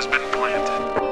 has been planted.